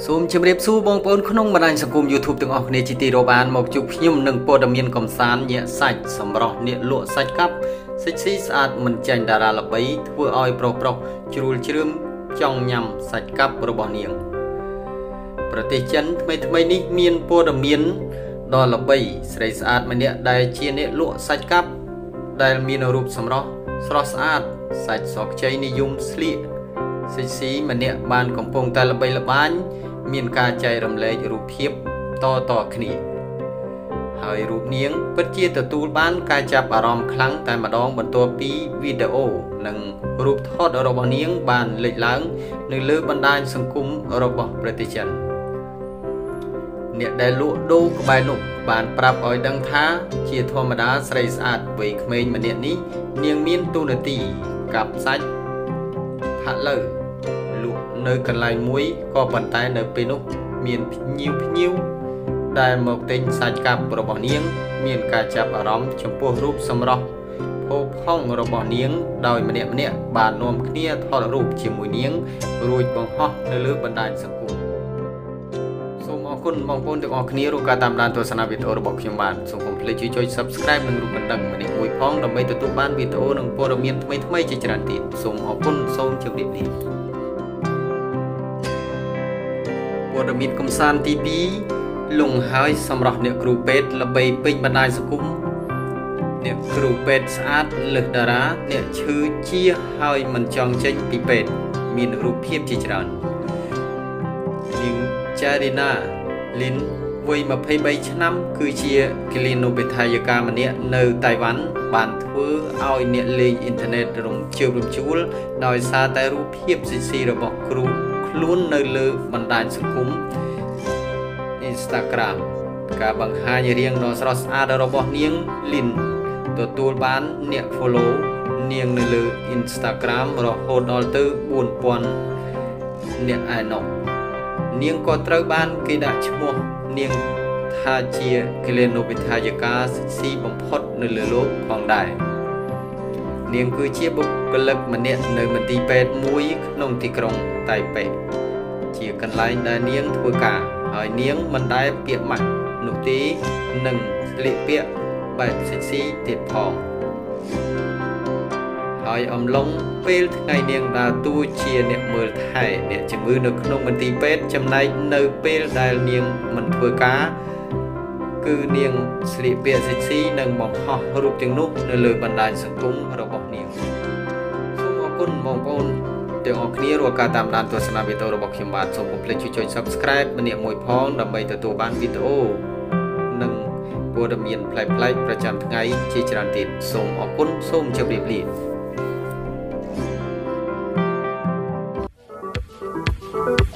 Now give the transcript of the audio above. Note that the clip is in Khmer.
សូមជម្រាបសួរបងប្អូនក្នុងបណ្ដាញសង្គម YouTube ទាំងអស់គ្នាជាទីរាប់អានមកជួបខ្ញុំនឹងព័ត៌មានកំសាន្តញាក់សាច់សម្រស់អ្នកលក់សាច់កាប់សាច់ស៊ីស្អាតមិនចាញ់តារាល្បីធ្វើឲ្យប្រុសប្រុសជ្រួលជ្រើមចង់ញ៉ាំសាច់កាប់របស់នាង ប្រទេសចិនថ្មីថ្មីនេះមានព័ត៌មានដ៏ល្បីស្រីស្អាតម្នាក់ដែលជាអ្នកលក់សាច់កាប់ដែលមានរូបសម្រស់ស្រស់ស្អាតសាច់សខ្ចីនិយមស្លៀកសិចស៊ីម្នាក់បានកំពុងតែល្បីល្បាញ មានការចែករំលែករូបភាពតតគ្នា ហើយរូបនាងពិតជាទទួលបានការចាប់អារម្មណ៍ខ្លាំងតែម្ដងបន្ទាប់ពីវីដេអូនិងរូបថតរបស់នាងបានលេចឡើង នៅលើបណ្ដាញសង្គមរបស់ប្រទេសចិនអ្នកដែលលក់ដូរក្បែរនោះបានប្រាប់ឲ្យដឹងថាជាធម្មតាស្រីស្អាតវ័យក្មេងម្នាក់នេះនាងមានទូនាទីកាប់សាច់ផាក់លើ លក់នៅកន្លែងមួយក៏ប៉ុន្តែនៅពេលនោះមានភ្ញៀវភ្ញៀវដែលមកទិញសាច់កាប់របស់នាង មានការចាប់អារម្មណ៍ចំពោះរូបសម្រស់ផូផង់របស់នាង ដោយម្នាក់ម្នាក់បាននាំគ្នាថតរូបជាមួយនាង រួចបង្ហោះនៅលើបណ្ដាញសង្គមសូមអរគុណបងប្អូនទាំងអស់គ្នារួមការតាមដានទស្សនាវីដេអូរបស់ខ្ញុំបានសូមកុំភ្លេចជួយចុច Subscribe និងរូបកណ្ដឹងម្នាក់មួយផងដើម្បីទទួលបានវីដេអូនិងព័ត៌មានថ្មីៗជាច្រើនទៀតសូមអរគុណសូមជម្រាបលា ព័ត៌មានកំសាន្តទី2លងហើយសម្រាប់អ្នកគ្រូពេទ្យល្បីពេញបណ្ដាញសង្គមអ្នកគ្រូពេទ្យស្អាតលើសតារា អ្នកឈឺជាហើយមិនចង់ចេញពីពេទ្យមានរូបភាពជាច្រើននាងចារីណាលីនវ័យ23ឆ្នាំ គឺជាគលីនូបេថាយកាម្នាក់នៅតៃវ៉ាន់បានធ្វើឲ្យអ្នកលេងអ៊ីនធឺណិតរំជើបរំជួលដោយសារតែរូបភាពស៊ីស៊ីរបស់គ្រូ ខ្លួននៅលើបណ្ដាញសង្គម Instagram ការបង្ហាញរាងដ៏ស្រស់ស្អាតរបស់នាង Lin ទទួលបានអ្នក follow នាងនៅលើ Instagram រហូតដល់ទៅ4000អ្នកឯណោះនាងក៏ត្រូវបានគេដាក់ឈ្មោះនាងថាជាគិលានុវិទ្យាកាស៊ីបំផុតនៅលើលោកផងដែរ នាងគឺជាបុគ្គលិកម្នាក់នៅមន្ទីរពេទ្យមួយក្នុងទីក្រុងតៃប៉េជាកន្លែងដែលនាងធ្វើការហើយនាងមិនដែលពាក្យម៉ាស់នោះទេនឹងស្លៀកពាក់បែបសិចស៊ីទៀតផងហើយអំឡុងពេលថ្ងៃនាងដើរតួជាអ្នកមើលថែអ្នកជំងឺនៅក្នុងមន្ទីរពេទ្យចំណែកនៅពេលដែលនាងមិនធ្វើការ គឺនាងស្លៀកពាក់សិចស៊ីនិងបង្ហោះរូបទាំងនោះនៅលើបណ្ដាញសង្គមរបស់នាងសូមអរគុណបងប្អូនទាំងអស់គ្នារាល់ការតាមដានទស្សនាវីដេអូរបស់ខ្ញុំបាទសូមកុំភ្លេចជួយចុច Subscribe ម្នាក់មួយផងដើម្បីទទួលបានវីដេអូនិងព័ត៌មានប្លែកៗប្រចាំថ្ងៃ ជាច្រើនទៀតសូមអរគុណសូមជម្រាបលា thank you